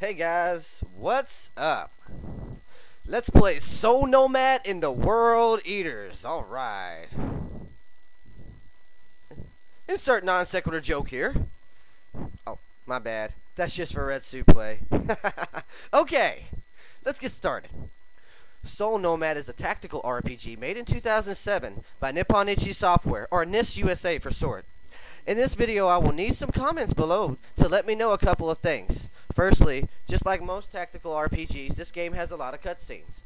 Hey guys, what's up? Let's play Soul Nomad in the World Eaters. Alright. Insert non sequitur joke here. Oh, my bad. That's just for Red Suit play. okay, let's get started. Soul Nomad is a tactical RPG made in 2007 by Nippon Ichi Software, or NIS USA for short. In this video, I will need some comments below to let me know a couple of things. Firstly, just like most tactical RPGs, this game has a lot of cutscenes.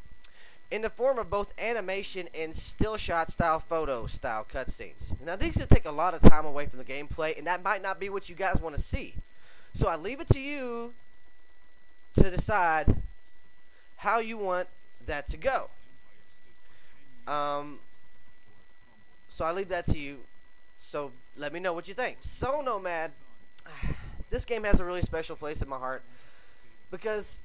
In the form of both animation and still shot style photo style cutscenes. Now these will take a lot of time away from the gameplay and that might not be what you guys want to see. So I leave it to you to decide how you want that to go. Um, so I leave that to you. So let me know what you think. Soul Nomad this game has a really special place in my heart because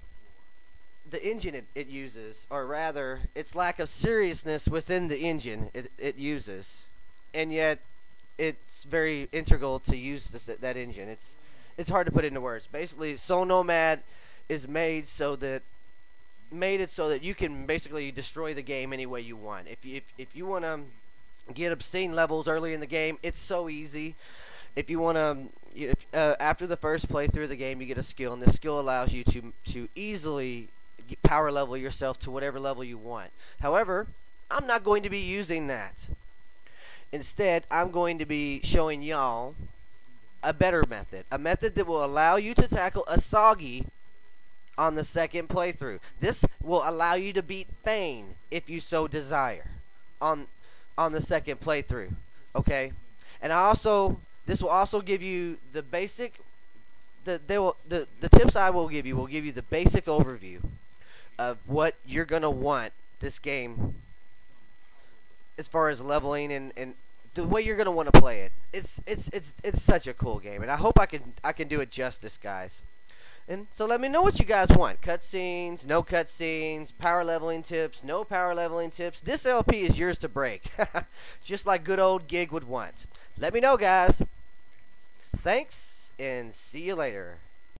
the engine it, it uses, or rather, its lack of seriousness within the engine it, it uses, and yet it's very integral to use this that engine. It's it's hard to put into words. Basically, Soul Nomad is made so that made it so that you can basically destroy the game any way you want. If you if, if you want to get obscene levels early in the game, it's so easy. If you want to if, uh, after the first playthrough of the game, you get a skill, and this skill allows you to to easily power level yourself to whatever level you want. However, I'm not going to be using that. Instead, I'm going to be showing y'all a better method, a method that will allow you to tackle Asagi on the second playthrough. This will allow you to beat Thane if you so desire on on the second playthrough. Okay? And I also this will also give you the basic the they will the, the tips I will give you will give you the basic overview of what you're gonna want this game as far as leveling and, and the way you're gonna want to play it. It's it's it's it's such a cool game and I hope I can I can do it justice guys. And so let me know what you guys want. Cutscenes, no cutscenes, power leveling tips, no power leveling tips. This LP is yours to break. Just like good old Gig would want. Let me know, guys. Thanks, and see you later.